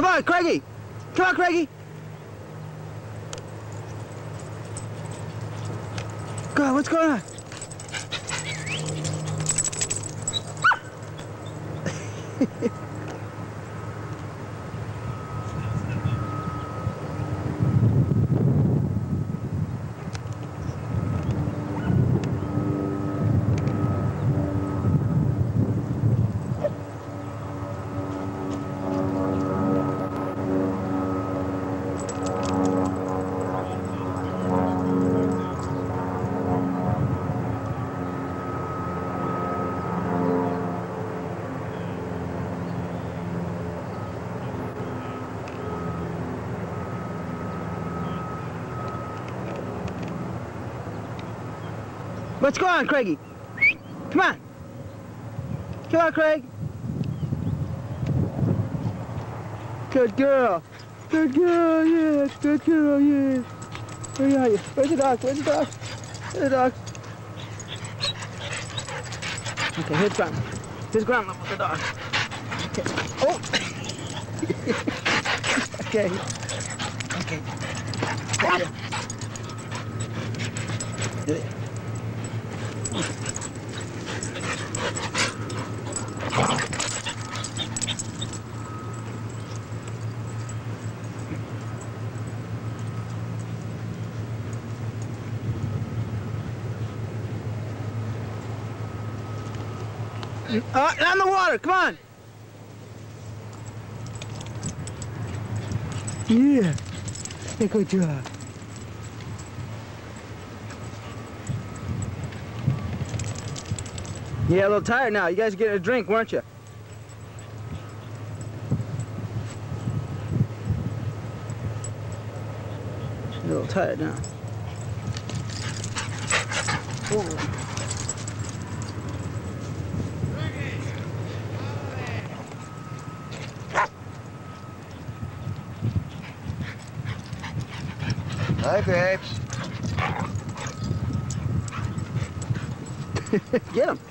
Come on, Craigie. Come on, Craigie. God, what's going on? What's going on, Craigie? Come on. Come on, Craig. Good girl. Good girl, yes. Good girl, yes. Where are you? Where's the dog? Where's the dog? Where's the dog? Okay, here's Grandma. Here's Grandma with the dog. Okay. Oh! okay. Okay. Gotcha. Uh, on the water, come on. Yeah. Good job. Yeah, a little tired now. You guys are getting a drink, weren't you? A little tired now. Hi, babes. Get him.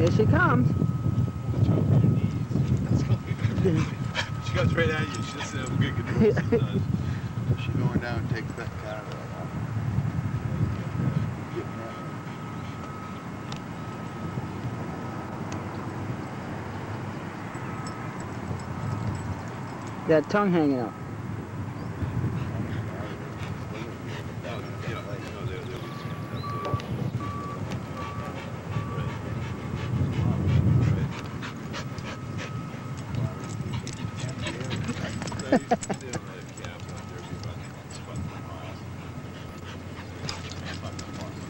Here she comes. She comes right at you. She doesn't have good control sometimes. She going down and takes that car out. That. That tongue hanging out.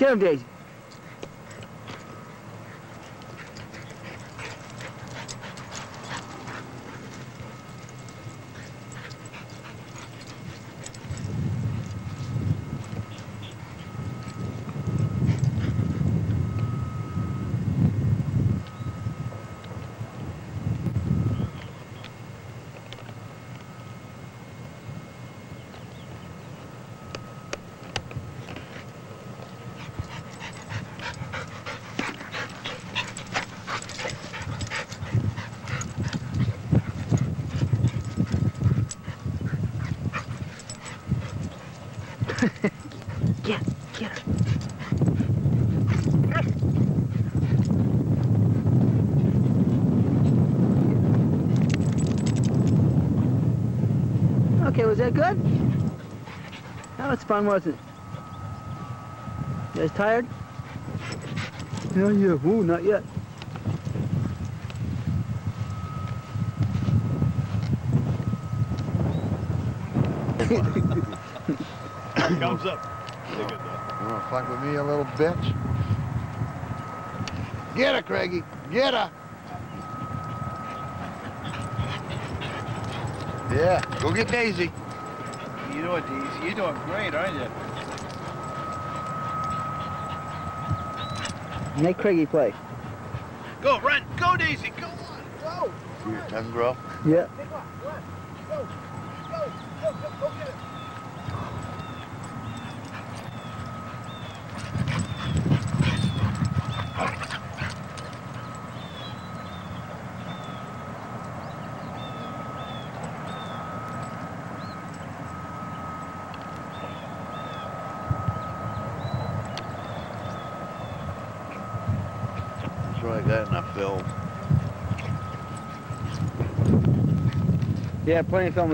Get him, Daisy. Get, get him. Okay, was that good? That was fun, wasn't it? You guys tired? Yeah, yeah. Ooh, not yet. Comes up. Take it though. You wanna fuck with me, you little bitch? Get her, Craigie. Get her. Yeah, go get Daisy. You know what, Daisy? You're doing great, aren't you? Make Craigie play. Go, run. Go, Daisy. Go on. Go. See your tongue grow? Yeah. That's I got enough film. Yeah, of film.